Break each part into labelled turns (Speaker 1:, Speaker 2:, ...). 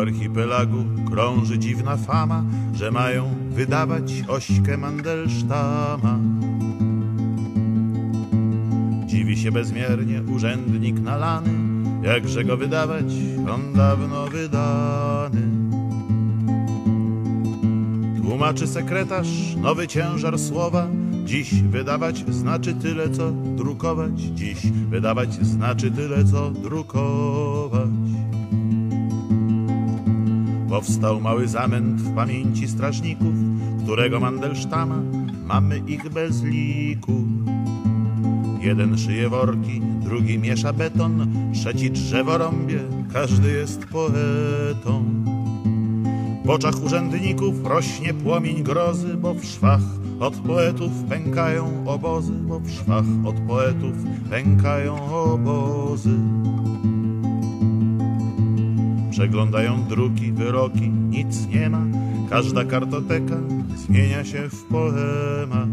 Speaker 1: archipelagu krąży dziwna fama, że mają wydawać ośkę Mandelsztama. Dziwi się bezmiernie urzędnik nalany, jakże go wydawać, on dawno wydany. Tłumaczy sekretarz nowy ciężar słowa, dziś wydawać znaczy tyle co drukować, dziś wydawać znaczy tyle co drukować. Powstał mały zamęt w pamięci strażników, którego Mandelsztama mamy ich bez liku. Jeden szyje worki, drugi miesza beton, trzeci drzewo rąbie, każdy jest poetą. W oczach urzędników rośnie płomień grozy, bo w szwach od poetów pękają obozy, bo w szwach od poetów pękają obozy. Przeglądają druki, wyroki, nic nie ma, każda kartoteka zmienia się w poemat.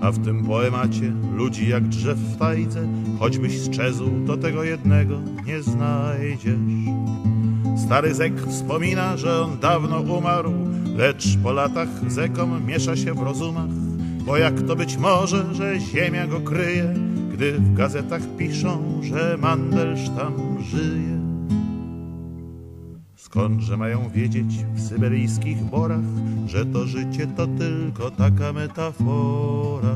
Speaker 1: A w tym poemacie ludzi jak drzew w tajdze, choćbyś strzezł, to tego jednego nie znajdziesz. Stary zek wspomina, że on dawno umarł, lecz po latach zekom miesza się w rozumach. Bo jak to być może, że ziemia go kryje, gdy w gazetach piszą, że Mandelsztam żyje? Skądże mają wiedzieć w syberyjskich borach, że to życie to tylko taka metafora?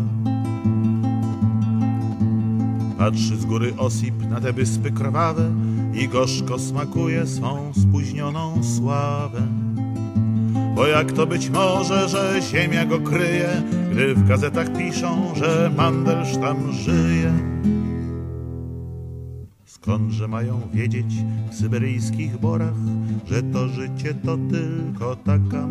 Speaker 1: Patrzy z góry Osip na te wyspy krwawe i gorzko smakuje swą spóźnioną sławę. Bo jak to być może, że ziemia go kryje, gdy w gazetach piszą, że Mandelsztam żyje? Skądże mają wiedzieć w syberyjskich borach, że to życie to tylko taka?